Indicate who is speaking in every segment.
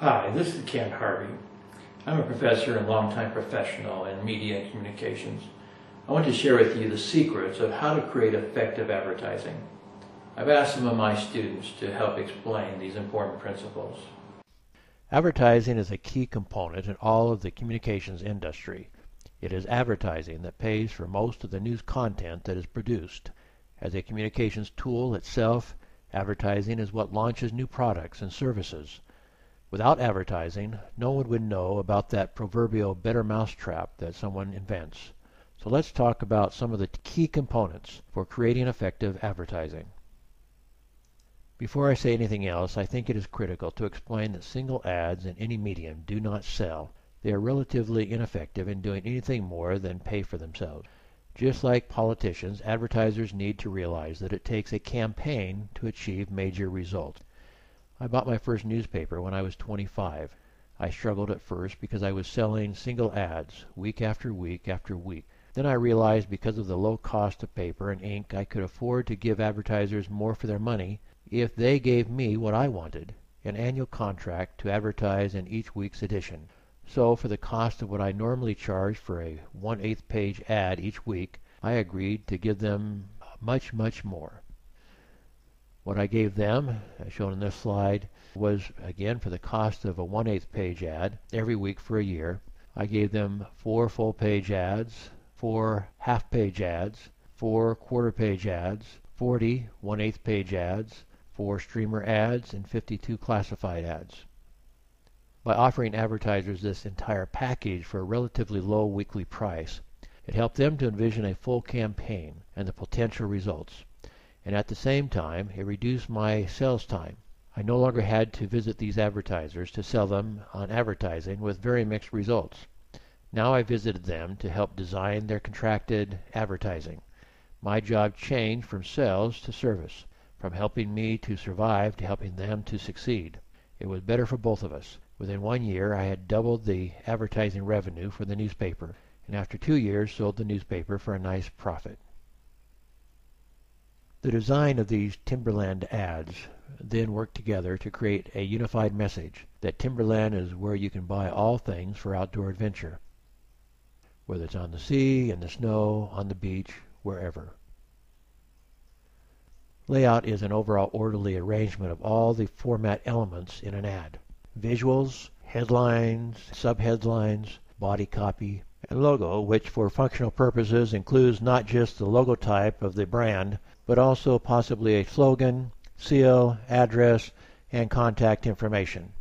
Speaker 1: Hi, this is Ken Harvey. I'm a professor and longtime professional in media and communications. I want to share with you the secrets of how to create effective advertising. I've asked some of my students to help explain these important principles.
Speaker 2: Advertising is a key component in all of the communications industry. It is advertising that pays for most of the news content that is produced. As a communications tool itself, advertising is what launches new products and services. Without advertising, no one would know about that proverbial better mousetrap that someone invents. So let's talk about some of the key components for creating effective advertising. Before I say anything else, I think it is critical to explain that single ads in any medium do not sell. They are relatively ineffective in doing anything more than pay for themselves. Just like politicians, advertisers need to realize that it takes a campaign to achieve major results. I bought my first newspaper when I was 25. I struggled at first because I was selling single ads, week after week after week. Then I realized because of the low cost of paper and ink I could afford to give advertisers more for their money if they gave me what I wanted, an annual contract to advertise in each week's edition. So for the cost of what I normally charge for a one-eighth page ad each week, I agreed to give them much, much more. What I gave them, as shown in this slide, was again for the cost of a one-eighth page ad every week for a year. I gave them four full-page ads, four half-page ads, four quarter-page ads, 40 one-eighth page ads, four streamer ads, and 52 classified ads. By offering advertisers this entire package for a relatively low weekly price, it helped them to envision a full campaign and the potential results and at the same time it reduced my sales time. I no longer had to visit these advertisers to sell them on advertising with very mixed results. Now I visited them to help design their contracted advertising. My job changed from sales to service, from helping me to survive to helping them to succeed. It was better for both of us. Within one year I had doubled the advertising revenue for the newspaper, and after two years sold the newspaper for a nice profit. The design of these Timberland ads then work together to create a unified message that Timberland is where you can buy all things for outdoor adventure, whether it's on the sea, in the snow, on the beach, wherever. Layout is an overall orderly arrangement of all the format elements in an ad. Visuals, headlines, subheadlines, body copy, and logo, which for functional purposes includes not just the logotype of the brand, but also possibly a slogan, seal, address, and contact information.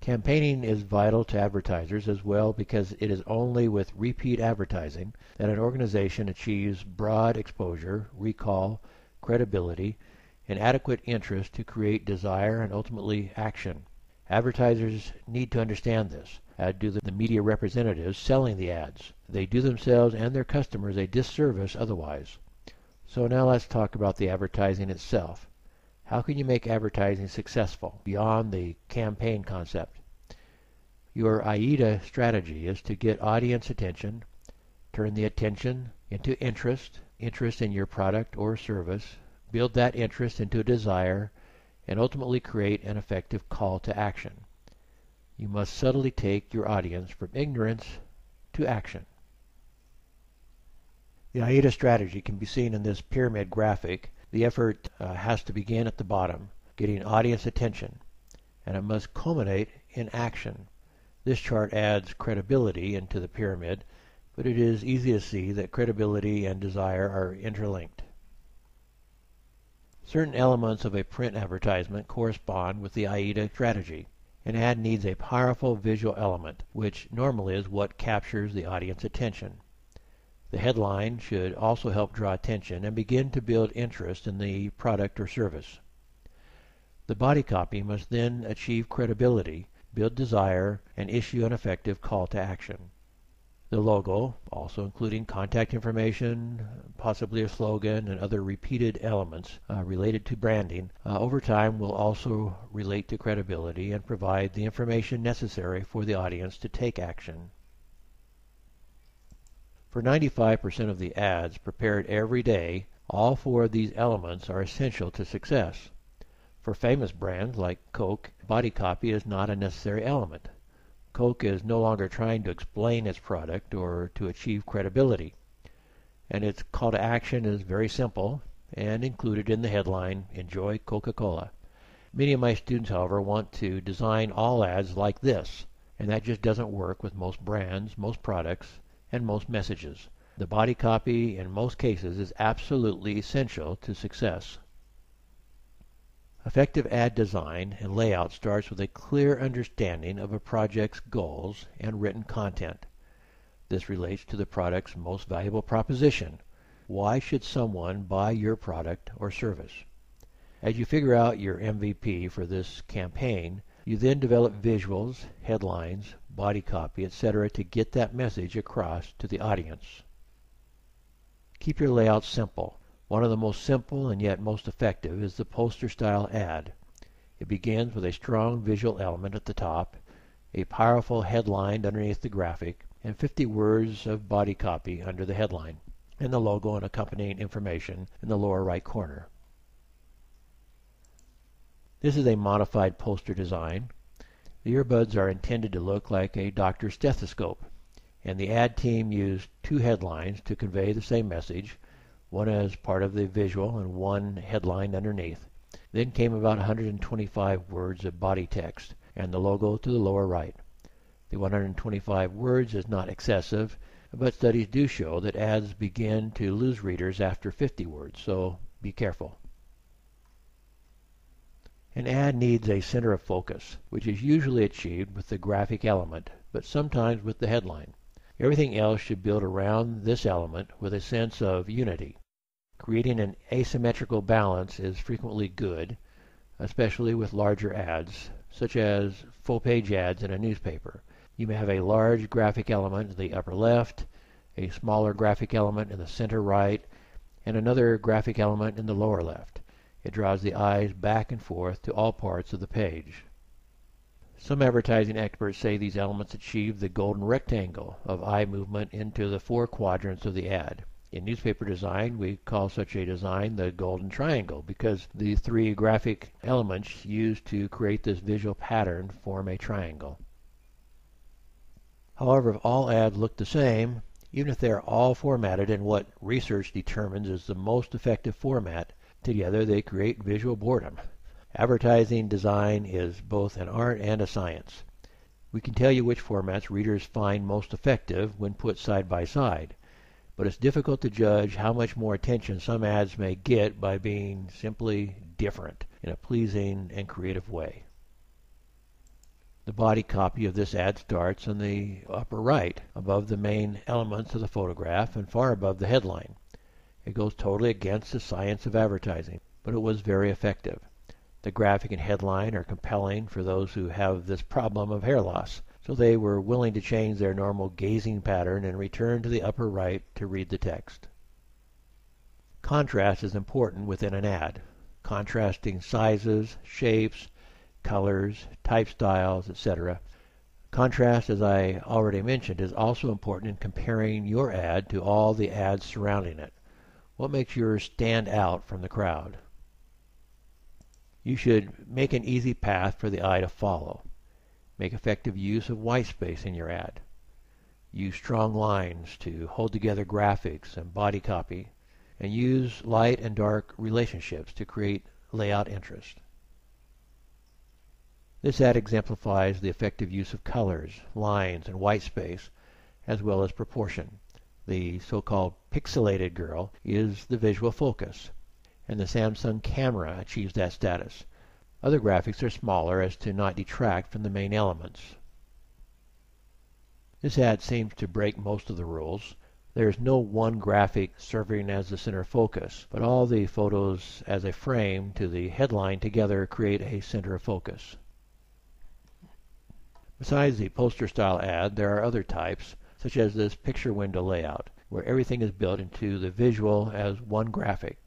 Speaker 2: Campaigning is vital to advertisers as well because it is only with repeat advertising that an organization achieves broad exposure, recall, credibility, and adequate interest to create desire and ultimately action. Advertisers need to understand this, as do the media representatives selling the ads. They do themselves and their customers a disservice otherwise. So now let's talk about the advertising itself. How can you make advertising successful beyond the campaign concept? Your AIDA strategy is to get audience attention, turn the attention into interest, interest in your product or service, build that interest into a desire, and ultimately create an effective call to action. You must subtly take your audience from ignorance to action. The AIDA strategy can be seen in this pyramid graphic. The effort uh, has to begin at the bottom, getting audience attention, and it must culminate in action. This chart adds credibility into the pyramid, but it is easy to see that credibility and desire are interlinked. Certain elements of a print advertisement correspond with the AIDA strategy. An ad needs a powerful visual element, which normally is what captures the audience attention. The headline should also help draw attention and begin to build interest in the product or service. The body copy must then achieve credibility, build desire, and issue an effective call to action. The logo, also including contact information, possibly a slogan, and other repeated elements uh, related to branding, uh, over time will also relate to credibility and provide the information necessary for the audience to take action. For 95% of the ads prepared every day, all four of these elements are essential to success. For famous brands like Coke, body copy is not a necessary element. Coke is no longer trying to explain its product or to achieve credibility. And its call to action is very simple and included in the headline, Enjoy Coca-Cola. Many of my students, however, want to design all ads like this, and that just doesn't work with most brands, most products, and most messages. The body copy in most cases is absolutely essential to success. Effective ad design and layout starts with a clear understanding of a project's goals and written content. This relates to the product's most valuable proposition. Why should someone buy your product or service? As you figure out your MVP for this campaign, you then develop visuals, headlines, body copy, etc. to get that message across to the audience. Keep your layout simple. One of the most simple and yet most effective is the poster style ad. It begins with a strong visual element at the top, a powerful headline underneath the graphic, and 50 words of body copy under the headline, and the logo and accompanying information in the lower right corner. This is a modified poster design. The earbuds are intended to look like a doctor's stethoscope, and the ad team used two headlines to convey the same message one as part of the visual and one headline underneath. Then came about 125 words of body text and the logo to the lower right. The 125 words is not excessive, but studies do show that ads begin to lose readers after 50 words, so be careful. An ad needs a center of focus, which is usually achieved with the graphic element, but sometimes with the headline. Everything else should build around this element with a sense of unity. Creating an asymmetrical balance is frequently good, especially with larger ads, such as full-page ads in a newspaper. You may have a large graphic element in the upper left, a smaller graphic element in the center right, and another graphic element in the lower left. It draws the eyes back and forth to all parts of the page. Some advertising experts say these elements achieve the golden rectangle of eye movement into the four quadrants of the ad. In newspaper design, we call such a design the golden triangle because the three graphic elements used to create this visual pattern form a triangle. However, if all ads look the same, even if they are all formatted in what research determines is the most effective format, together they create visual boredom. Advertising design is both an art and a science. We can tell you which formats readers find most effective when put side by side, but it's difficult to judge how much more attention some ads may get by being simply different in a pleasing and creative way. The body copy of this ad starts in the upper right, above the main elements of the photograph and far above the headline. It goes totally against the science of advertising, but it was very effective. The graphic and headline are compelling for those who have this problem of hair loss, so they were willing to change their normal gazing pattern and return to the upper right to read the text. Contrast is important within an ad. Contrasting sizes, shapes, colors, type styles, etc. Contrast, as I already mentioned, is also important in comparing your ad to all the ads surrounding it. What makes yours stand out from the crowd? You should make an easy path for the eye to follow. Make effective use of white space in your ad. Use strong lines to hold together graphics and body copy, and use light and dark relationships to create layout interest. This ad exemplifies the effective use of colors, lines, and white space, as well as proportion. The so-called pixelated girl is the visual focus and the Samsung camera achieves that status. Other graphics are smaller as to not detract from the main elements. This ad seems to break most of the rules. There is no one graphic serving as the center focus, but all the photos as a frame to the headline together create a center of focus. Besides the poster style ad, there are other types, such as this picture window layout, where everything is built into the visual as one graphic.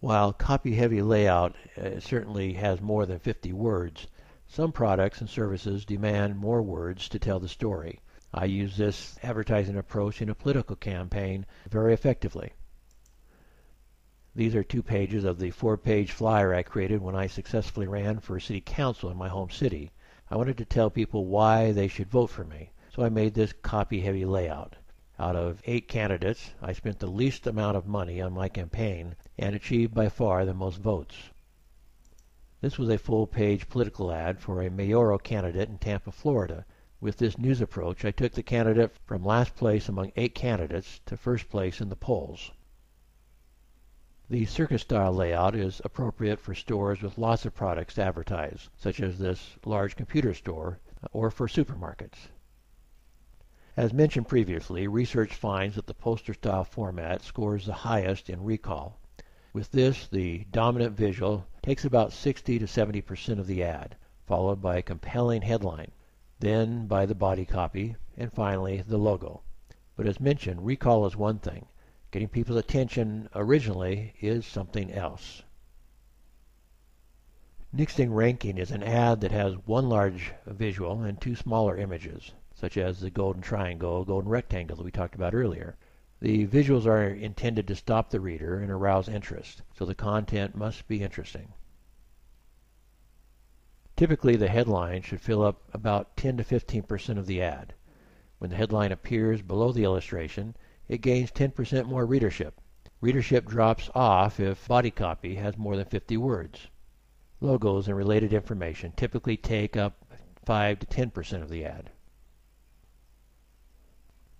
Speaker 2: While copy-heavy layout uh, certainly has more than 50 words, some products and services demand more words to tell the story. I use this advertising approach in a political campaign very effectively. These are two pages of the four-page flyer I created when I successfully ran for city council in my home city. I wanted to tell people why they should vote for me, so I made this copy-heavy layout. Out of eight candidates, I spent the least amount of money on my campaign and achieved by far the most votes. This was a full-page political ad for a mayoral candidate in Tampa, Florida. With this news approach, I took the candidate from last place among eight candidates to first place in the polls. The circus-style layout is appropriate for stores with lots of products to advertise, such as this large computer store, or for supermarkets. As mentioned previously, research finds that the poster-style format scores the highest in recall. With this, the dominant visual takes about 60 to 70 percent of the ad, followed by a compelling headline, then by the body copy, and finally the logo. But as mentioned, recall is one thing. Getting people's attention originally is something else. Next in ranking is an ad that has one large visual and two smaller images, such as the golden triangle, golden rectangle that we talked about earlier. The visuals are intended to stop the reader and arouse interest, so the content must be interesting. Typically, the headline should fill up about 10 to 15 percent of the ad. When the headline appears below the illustration, it gains 10% more readership. Readership drops off if body copy has more than 50 words. Logos and related information typically take up 5 to 10% of the ad.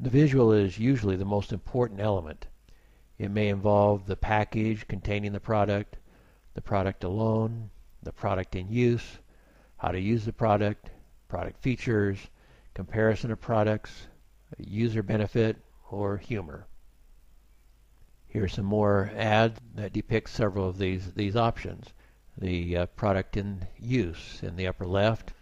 Speaker 2: The visual is usually the most important element. It may involve the package containing the product, the product alone, the product in use, how to use the product, product features, comparison of products, user benefit, or humor. Here's some more ads that depict several of these, these options. The uh, product in use in the upper left.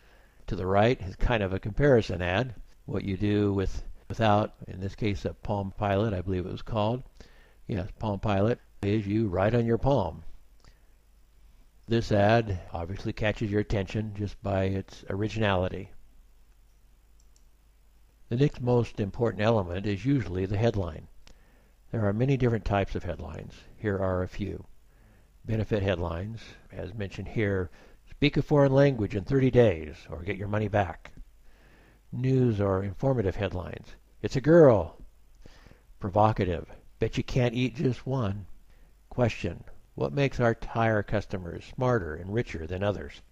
Speaker 2: To the right is kind of a comparison ad. What you do with without, in this case, a Palm Pilot, I believe it was called. Yes, Palm Pilot is you write on your palm. This ad obviously catches your attention just by its originality. The next most important element is usually the headline. There are many different types of headlines. Here are a few. Benefit headlines, as mentioned here, speak a foreign language in 30 days or get your money back. News or informative headlines. It's a girl. Provocative. Bet you can't eat just one. Question. What makes our tire customers smarter and richer than others?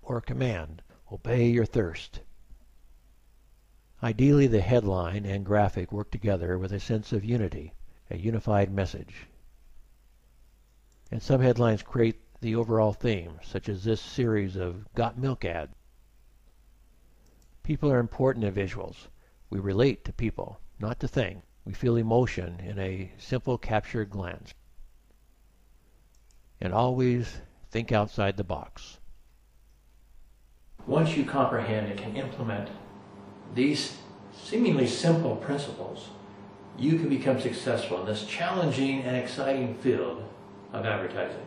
Speaker 2: Or command. Obey your thirst. Ideally, the headline and graphic work together with a sense of unity, a unified message. And some headlines create the overall theme, such as this series of Got Milk ads. People are important in visuals. We relate to people, not to things. We feel emotion in a simple captured glance. And always think outside the box.
Speaker 1: Once you comprehend and can implement these seemingly simple principles, you can become successful in this challenging and exciting field of advertising.